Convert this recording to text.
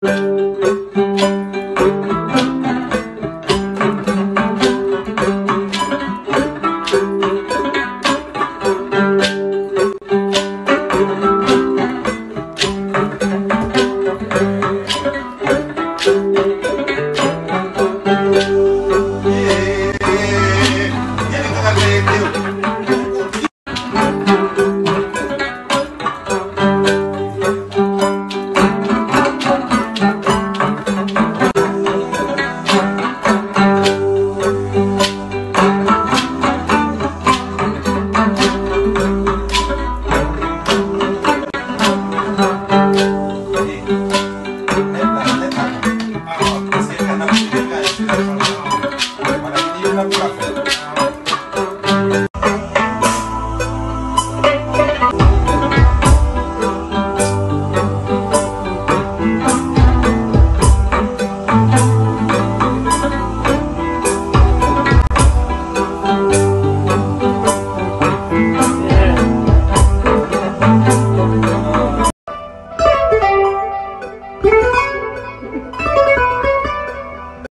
Para